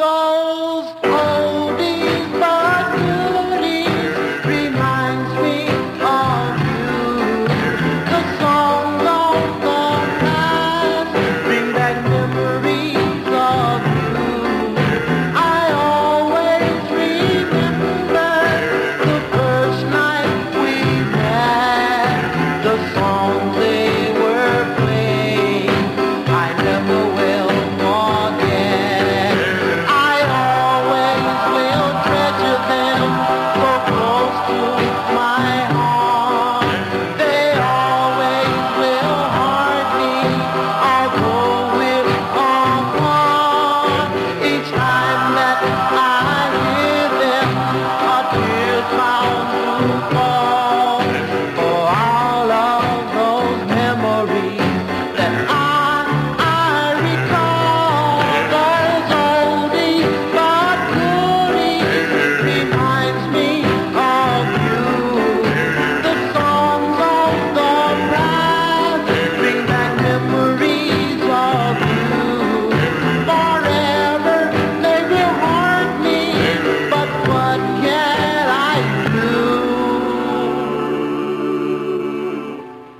Go!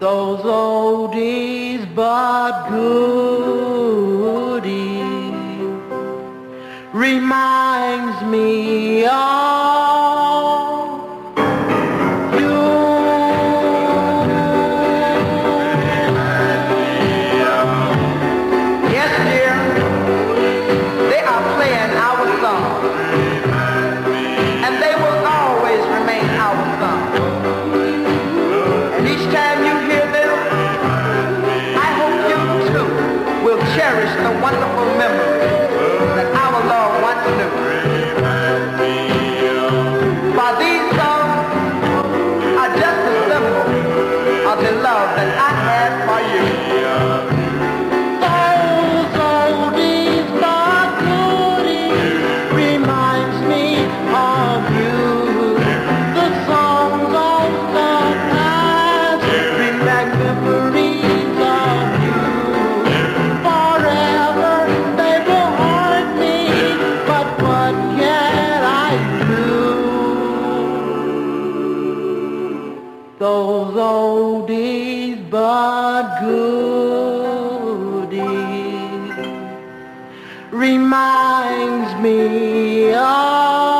those oldies but goodies. Reminds me of like blue. Those oldies but goodies reminds me of